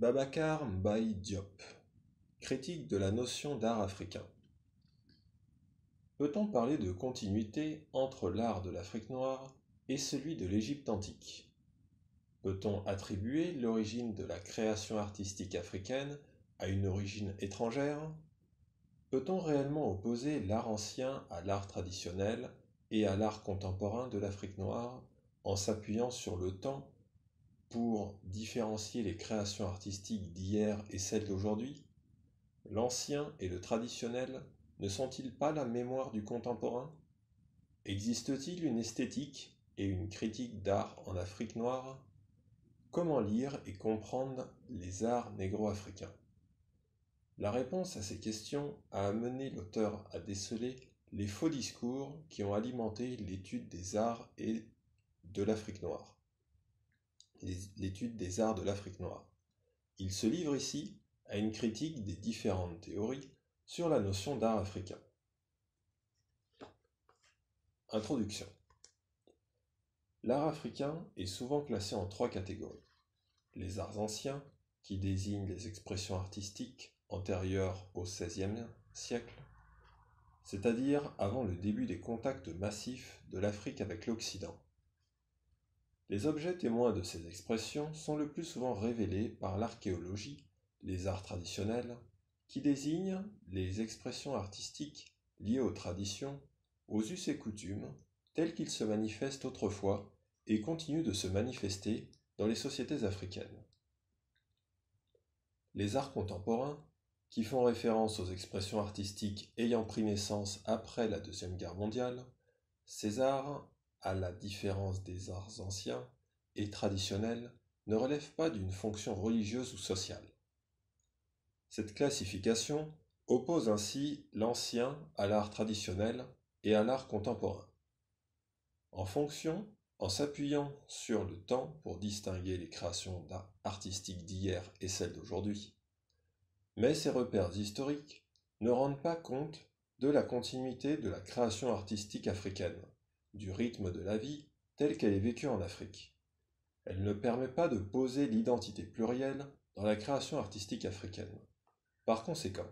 Babacar Mbaye Diop, critique de la notion d'art africain. Peut-on parler de continuité entre l'art de l'Afrique noire et celui de l'Égypte antique? Peut-on attribuer l'origine de la création artistique africaine à une origine étrangère? Peut-on réellement opposer l'art ancien à l'art traditionnel et à l'art contemporain de l'Afrique noire en s'appuyant sur le temps pour différencier les créations artistiques d'hier et celles d'aujourd'hui? L'ancien et le traditionnel ne sont-ils pas la mémoire du contemporain? Existe-t-il une esthétique et une critique d'art en Afrique noire? Comment lire et comprendre les arts négro-africains? La réponse à ces questions a amené l'auteur à déceler les faux discours qui ont alimenté l'étude des arts et de l'Afrique noire l'étude des arts de l'Afrique noire. Il se livre ici à une critique des différentes théories sur la notion d'art africain. Introduction. L'art africain est souvent classé en trois catégories. Les arts anciens, qui désignent les expressions artistiques antérieures au XVIe siècle, c'est-à-dire avant le début des contacts massifs de l'Afrique avec l'Occident. Les objets témoins de ces expressions sont le plus souvent révélés par l'archéologie, les arts traditionnels, qui désignent les expressions artistiques liées aux traditions, aux us et coutumes, tels qu'ils se manifestent autrefois et continuent de se manifester dans les sociétés africaines. Les arts contemporains, qui font référence aux expressions artistiques ayant pris naissance après la Deuxième Guerre mondiale, ces arts à la différence des arts anciens et traditionnels, ne relève pas d'une fonction religieuse ou sociale. Cette classification oppose ainsi l'ancien à l'art traditionnel et à l'art contemporain. En fonction, en s'appuyant sur le temps pour distinguer les créations artistiques d'hier et celles d'aujourd'hui. Mais ces repères historiques ne rendent pas compte de la continuité de la création artistique africaine, du rythme de la vie telle qu'elle est vécue en Afrique. Elle ne permet pas de poser l'identité plurielle dans la création artistique africaine. Par conséquent,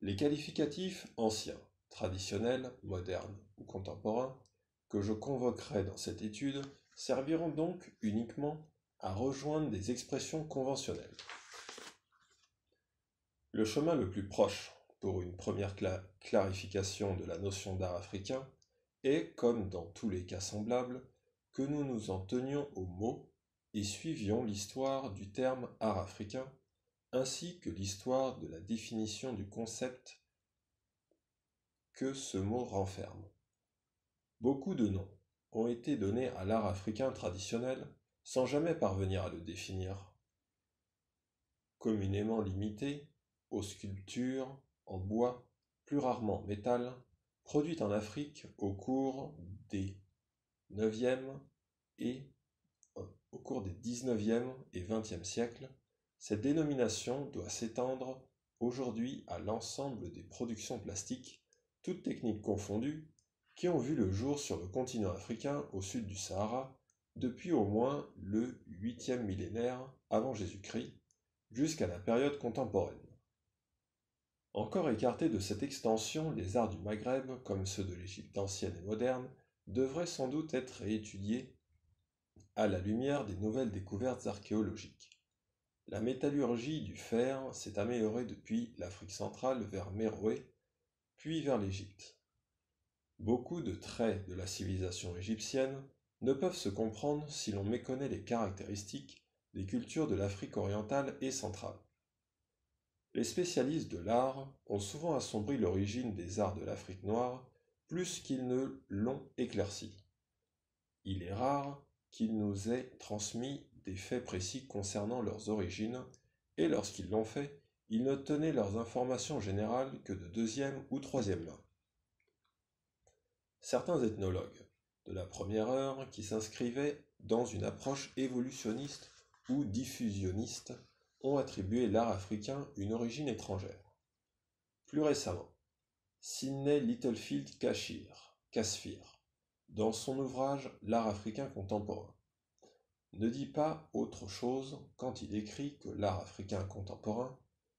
les qualificatifs anciens, traditionnels, modernes ou contemporains que je convoquerai dans cette étude serviront donc uniquement à rejoindre des expressions conventionnelles. Le chemin le plus proche pour une première clarification de la notion d'art africain et, comme dans tous les cas semblables, que nous nous en tenions aux mots et suivions l'histoire du terme art africain, ainsi que l'histoire de la définition du concept que ce mot renferme. Beaucoup de noms ont été donnés à l'art africain traditionnel sans jamais parvenir à le définir. Communément limité aux sculptures en bois, plus rarement métal, produite en Afrique au cours des 9e et euh, au cours des 19e et 20e siècles, cette dénomination doit s'étendre aujourd'hui à l'ensemble des productions plastiques, toutes techniques confondues, qui ont vu le jour sur le continent africain au sud du Sahara depuis au moins le 8e millénaire avant Jésus-Christ jusqu'à la période contemporaine. Encore écartés de cette extension, les arts du Maghreb, comme ceux de l'Égypte ancienne et moderne, devraient sans doute être réétudiés à la lumière des nouvelles découvertes archéologiques. La métallurgie du fer s'est améliorée depuis l'Afrique centrale vers Méroé, puis vers l'Égypte. Beaucoup de traits de la civilisation égyptienne ne peuvent se comprendre si l'on méconnaît les caractéristiques des cultures de l'Afrique orientale et centrale. Les spécialistes de l'art ont souvent assombri l'origine des arts de l'Afrique noire plus qu'ils ne l'ont éclairci. Il est rare qu'ils nous aient transmis des faits précis concernant leurs origines, et lorsqu'ils l'ont fait, ils ne tenaient leurs informations générales que de deuxième ou troisième main. Certains ethnologues de la première heure qui s'inscrivaient dans une approche évolutionniste ou diffusionniste ont attribué l'art africain une origine étrangère. Plus récemment, Sidney Littlefield Kashir, dans son ouvrage L'art africain contemporain, ne dit pas autre chose quand il écrit que l'art africain contemporain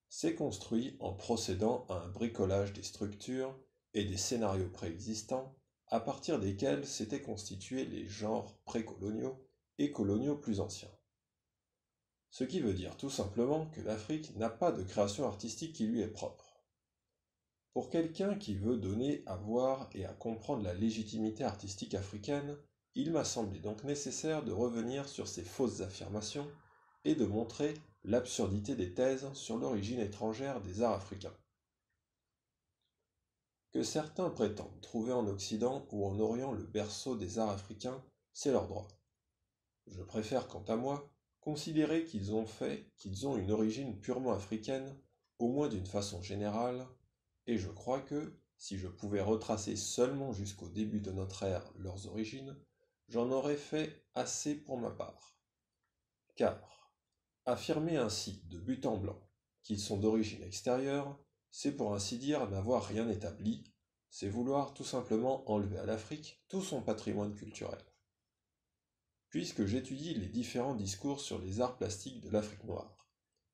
s'est construit en procédant à un bricolage des structures et des scénarios préexistants à partir desquels s'étaient constitués les genres précoloniaux et coloniaux plus anciens. Ce qui veut dire tout simplement que l'Afrique n'a pas de création artistique qui lui est propre. Pour quelqu'un qui veut donner à voir et à comprendre la légitimité artistique africaine, il m'a semblé donc nécessaire de revenir sur ces fausses affirmations et de montrer l'absurdité des thèses sur l'origine étrangère des arts africains. Que certains prétendent trouver en Occident ou en Orient le berceau des arts africains, c'est leur droit. Je préfère, quant à moi, considérer qu'ils ont fait, qu'ils ont une origine purement africaine, au moins d'une façon générale, et je crois que, si je pouvais retracer seulement jusqu'au début de notre ère leurs origines, j'en aurais fait assez pour ma part. Car, affirmer ainsi, de but en blanc, qu'ils sont d'origine extérieure, c'est pour ainsi dire n'avoir rien établi, c'est vouloir tout simplement enlever à l'Afrique tout son patrimoine culturel. Puisque j'étudie les différents discours sur les arts plastiques de l'Afrique noire,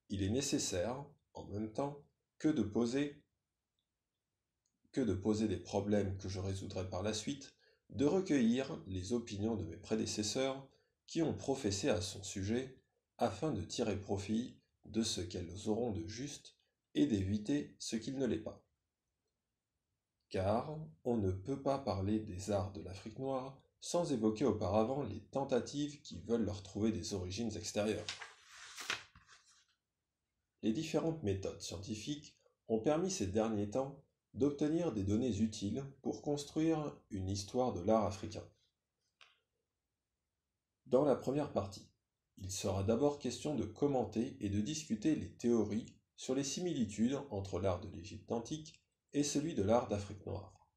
il est nécessaire, en même temps, que de poser que de poser des problèmes que je résoudrai par la suite, de recueillir les opinions de mes prédécesseurs qui ont professé à son sujet, afin de tirer profit de ce qu'elles auront de juste et d'éviter ce qu'il ne l'est pas. Car on ne peut pas parler des arts de l'Afrique noire sans évoquer auparavant les tentatives qui veulent leur trouver des origines extérieures. Les différentes méthodes scientifiques ont permis ces derniers temps d'obtenir des données utiles pour construire une histoire de l'art africain. Dans la première partie, il sera d'abord question de commenter et de discuter les théories sur les similitudes entre l'art de l'Égypte antique et celui de l'art d'Afrique noire,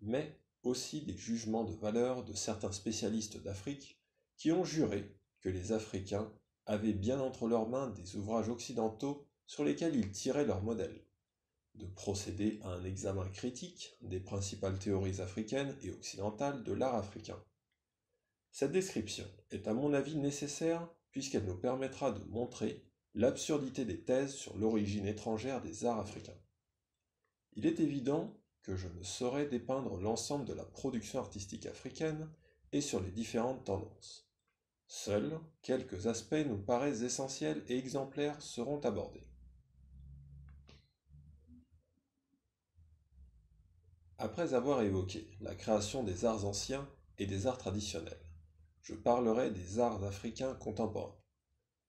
mais aussi des jugements de valeur de certains spécialistes d'Afrique qui ont juré que les Africains avaient bien entre leurs mains des ouvrages occidentaux sur lesquels ils tiraient leur modèle, de procéder à un examen critique des principales théories africaines et occidentales de l'art africain. Cette description est à mon avis nécessaire puisqu'elle nous permettra de montrer l'absurdité des thèses sur l'origine étrangère des arts africains. Il est évident que je ne saurais dépeindre l'ensemble de la production artistique africaine et sur les différentes tendances. Seuls quelques aspects nous paraissent essentiels et exemplaires seront abordés. Après avoir évoqué la création des arts anciens et des arts traditionnels, je parlerai des arts africains contemporains.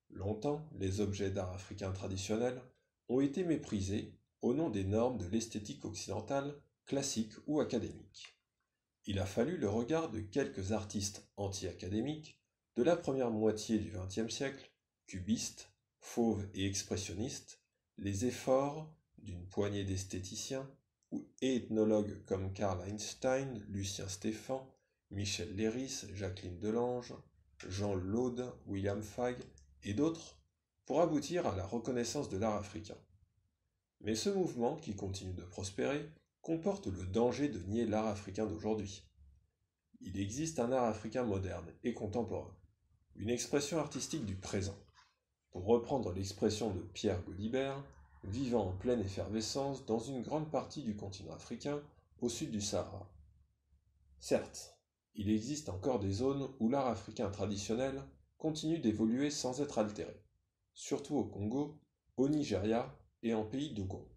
Longtemps, les objets d'art africains traditionnels ont été méprisés au nom des normes de l'esthétique occidentale, classique ou académique. Il a fallu le regard de quelques artistes anti-académiques de la première moitié du XXe siècle, cubistes, fauves et expressionnistes, les efforts d'une poignée d'esthéticiens et ethnologues comme Karl Einstein, Lucien Stéphan, Michel Léris, Jacqueline Delange, Jean Laude, William Fagg et d'autres pour aboutir à la reconnaissance de l'art africain. Mais ce mouvement, qui continue de prospérer, comporte le danger de nier l'art africain d'aujourd'hui. Il existe un art africain moderne et contemporain, une expression artistique du présent. Pour reprendre l'expression de Pierre Gaudibert, vivant en pleine effervescence dans une grande partie du continent africain au sud du Sahara. Certes, il existe encore des zones où l'art africain traditionnel continue d'évoluer sans être altéré, surtout au Congo, au Nigeria et en pays d'Ougon.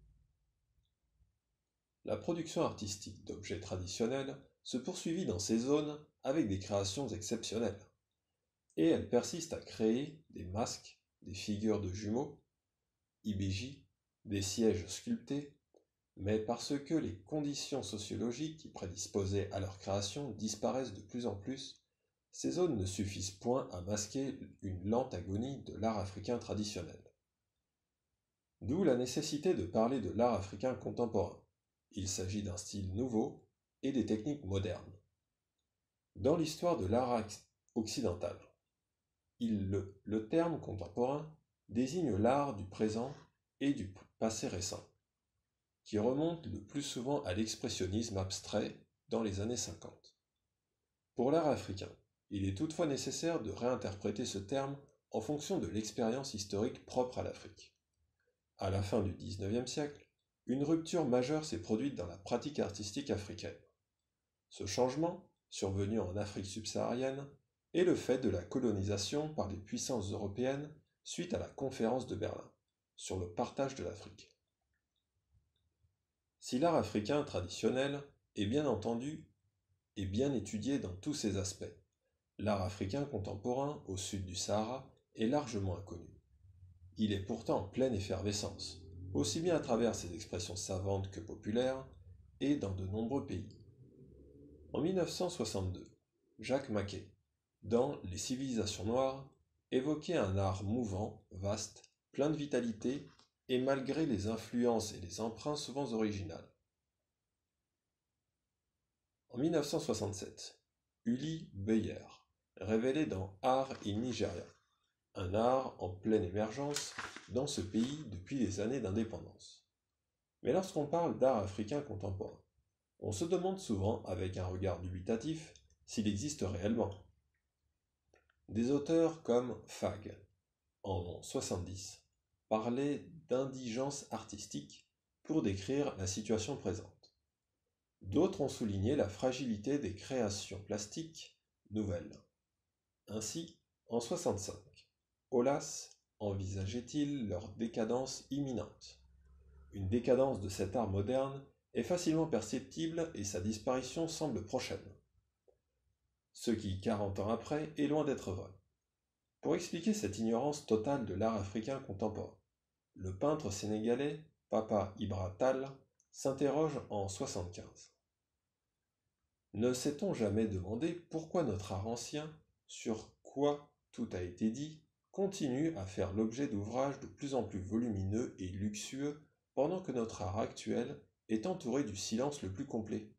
La production artistique d'objets traditionnels se poursuivit dans ces zones avec des créations exceptionnelles, et elle persiste à créer des masques, des figures de jumeaux, IBJ, des sièges sculptés, mais parce que les conditions sociologiques qui prédisposaient à leur création disparaissent de plus en plus, ces zones ne suffisent point à masquer une lente agonie de l'art africain traditionnel. D'où la nécessité de parler de l'art africain contemporain. Il s'agit d'un style nouveau et des techniques modernes. Dans l'histoire de l'art occidental, le terme contemporain désigne l'art du présent et du passé récent, qui remonte le plus souvent à l'expressionnisme abstrait dans les années 50. Pour l'art africain, Il est toutefois nécessaire de réinterpréter ce terme en fonction de l'expérience historique propre à l'Afrique. À la fin du XIXe siècle, une rupture majeure s'est produite dans la pratique artistique africaine. Ce changement, survenu en Afrique subsaharienne, est le fait de la colonisation par les puissances européennes suite à la conférence de Berlin sur le partage de l'Afrique. Si l'art africain traditionnel est bien entendu et bien étudié dans tous ses aspects, l'art africain contemporain au sud du Sahara est largement inconnu. Il est pourtant en pleine effervescence, aussi bien à travers ses expressions savantes que populaires, et dans de nombreux pays. En 1962, Jacques Maquet, dans Les civilisations noires, évoquait un art mouvant, vaste, plein de vitalité, et malgré les influences et les emprunts souvent originales. En 1967, Uli Beyer révélait dans Art et Nigeria, un art en pleine émergence dans ce pays depuis les années d'indépendance. Mais lorsqu'on parle d'art africain contemporain, on se demande souvent, avec un regard dubitatif, s'il existe réellement. Des auteurs comme Fag, en 70, parlaient d'indigence artistique pour décrire la situation présente. D'autres ont souligné la fragilité des créations plastiques nouvelles. Ainsi, en 65, Olas envisageait-il leur décadence imminente? Une décadence de cet art moderne est facilement perceptible et sa disparition semble prochaine. Ce qui, quarante ans après, est loin d'être vrai. Pour expliquer cette ignorance totale de l'art africain contemporain, le peintre sénégalais Papa Ibra Tal s'interroge en 75. Ne s'est-on jamais demandé pourquoi notre art ancien, sur quoi tout a été dit, continue à faire l'objet d'ouvrages de plus en plus volumineux et luxueux pendant que notre art actuel est entouré du silence le plus complet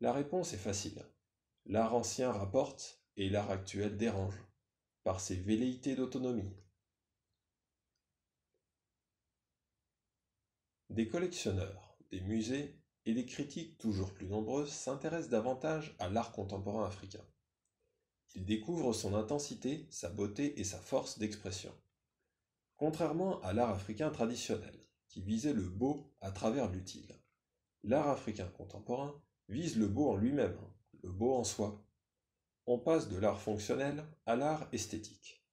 La réponse est facile. L'art ancien rapporte et l'art actuel dérange, par ses velléités d'autonomie. Des collectionneurs, des musées et des critiques toujours plus nombreuses s'intéressent davantage à l'art contemporain africain. Ils découvrent son intensité, sa beauté et sa force d'expression. Contrairement à l'art africain traditionnel, qui visait le beau à travers l'utile, l'art africain contemporain vise le beau en lui-même, le beau en soi. On passe de l'art fonctionnel à l'art esthétique.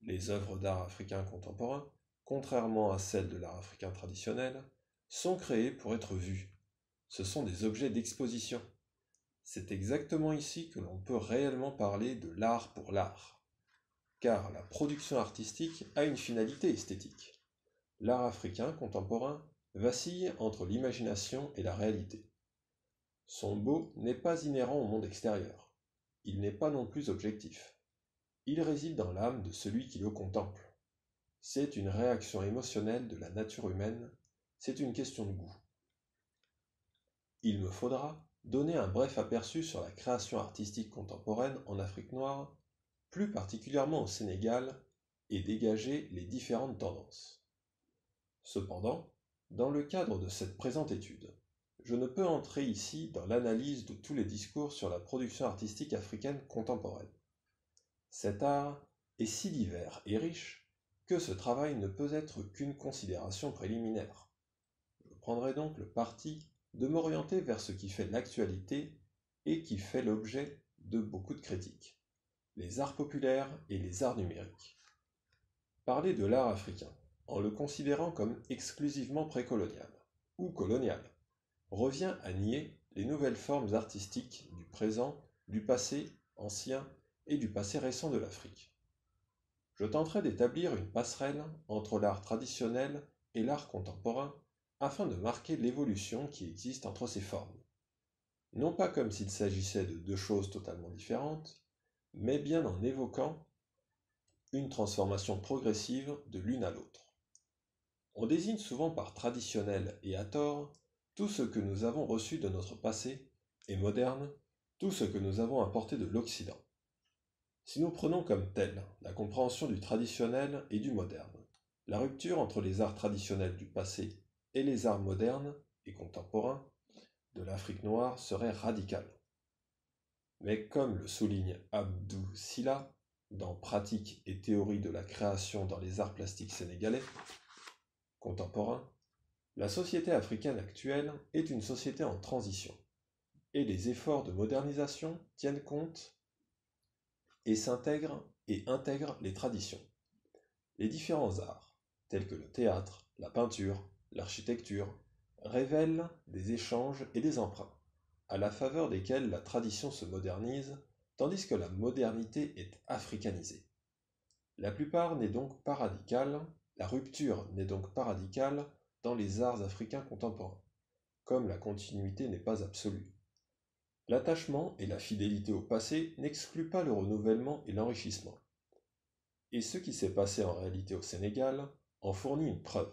Les œuvres d'art africain contemporain, contrairement à celles de l'art africain traditionnel, sont créées pour être vues. Ce sont des objets d'exposition, c'est exactement ici que l'on peut réellement parler de l'art pour l'art. Car la production artistique a une finalité esthétique. L'art africain contemporain vacille entre l'imagination et la réalité. Son beau n'est pas inhérent au monde extérieur. Il n'est pas non plus objectif. Il réside dans l'âme de celui qui le contemple. C'est une réaction émotionnelle de la nature humaine, c'est une question de goût. Il me faudra, donner un bref aperçu sur la création artistique contemporaine en Afrique noire, plus particulièrement au Sénégal, et dégager les différentes tendances. Cependant, dans le cadre de cette présente étude, je ne peux entrer ici dans l'analyse de tous les discours sur la production artistique africaine contemporaine. Cet art est si divers et riche que ce travail ne peut être qu'une considération préliminaire. Je prendrai donc le parti de m'orienter vers ce qui fait l'actualité et qui fait l'objet de beaucoup de critiques, les arts populaires et les arts numériques. Parler de l'art africain, en le considérant comme exclusivement précolonial ou colonial, revient à nier les nouvelles formes artistiques du présent, du passé ancien et du passé récent de l'Afrique. Je tenterai d'établir une passerelle entre l'art traditionnel et l'art contemporain afin de marquer l'évolution qui existe entre ces formes. Non pas comme s'il s'agissait de deux choses totalement différentes, mais bien en évoquant une transformation progressive de l'une à l'autre. On désigne souvent par traditionnel et à tort tout ce que nous avons reçu de notre passé et moderne, tout ce que nous avons apporté de l'Occident. Si nous prenons comme tel la compréhension du traditionnel et du moderne, la rupture entre les arts traditionnels du passé et les arts modernes et contemporains de l'Afrique noire seraient radicales. Mais comme le souligne Abdou Silla dans Pratique et théorie de la création dans les arts plastiques sénégalais contemporains, la société africaine actuelle est une société en transition, et les efforts de modernisation tiennent compte et s'intègrent et intègrent les traditions. Les différents arts, tels que le théâtre, la peinture, l'architecture, révèlent des échanges et des emprunts, à la faveur desquels la tradition se modernise, tandis que la modernité est africanisée. La plupart n'est donc pas radicale, la rupture n'est donc pas radicale dans les arts africains contemporains, comme la continuité n'est pas absolue. L'attachement et la fidélité au passé n'excluent pas le renouvellement et l'enrichissement. Et ce qui s'est passé en réalité au Sénégal en fournit une preuve.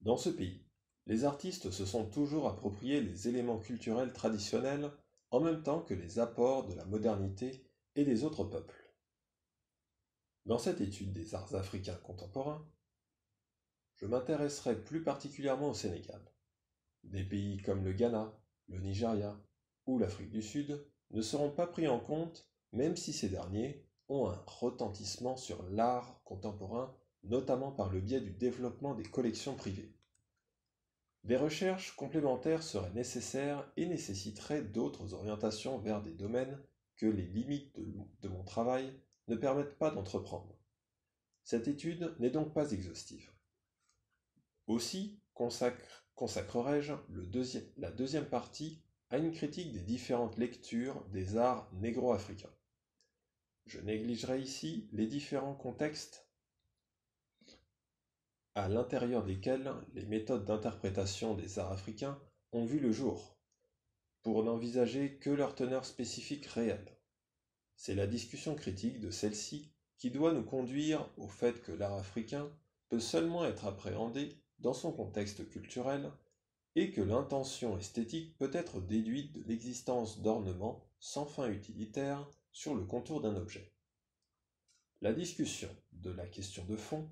Dans ce pays, les artistes se sont toujours appropriés les éléments culturels traditionnels en même temps que les apports de la modernité et des autres peuples. Dans cette étude des arts africains contemporains, je m'intéresserai plus particulièrement au Sénégal. Des pays comme le Ghana, le Nigeria ou l'Afrique du Sud ne seront pas pris en compte même si ces derniers ont un retentissement sur l'art contemporain, notamment par le biais du développement des collections privées. Des recherches complémentaires seraient nécessaires et nécessiteraient d'autres orientations vers des domaines que les limites de, mon travail ne permettent pas d'entreprendre. Cette étude n'est donc pas exhaustive. Aussi consacrerai-je la deuxième partie à une critique des différentes lectures des arts négro-africains. Je négligerai ici les différents contextes à l'intérieur desquels les méthodes d'interprétation des arts africains ont vu le jour, pour n'envisager que leur teneur spécifique réelle. C'est la discussion critique de celle-ci qui doit nous conduire au fait que l'art africain peut seulement être appréhendé dans son contexte culturel et que l'intention esthétique peut être déduite de l'existence d'ornements sans fin utilitaire sur le contour d'un objet. La discussion de la question de fond,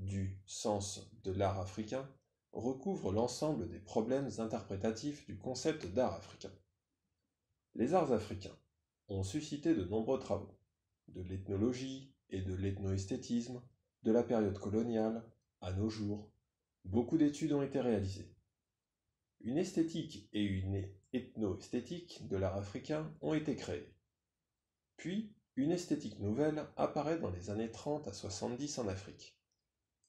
du sens de l'art africain, recouvre l'ensemble des problèmes interprétatifs du concept d'art africain. Les arts africains ont suscité de nombreux travaux, de l'ethnologie et de l'ethnoesthétisme, de la période coloniale à nos jours, beaucoup d'études ont été réalisées. Une esthétique et une ethno-esthétique de l'art africain ont été créées. Puis, une esthétique nouvelle apparaît dans les années 30 à 70 en Afrique,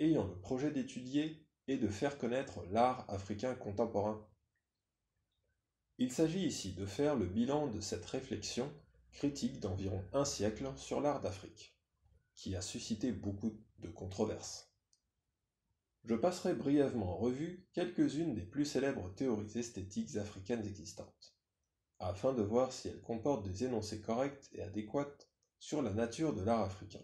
ayant le projet d'étudier et de faire connaître l'art africain contemporain. Il s'agit ici de faire le bilan de cette réflexion critique d'environ un siècle sur l'art d'Afrique, qui a suscité beaucoup de controverses. Je passerai brièvement en revue quelques-unes des plus célèbres théories esthétiques africaines existantes, afin de voir si elles comportent des énoncés corrects et adéquats sur la nature de l'art africain.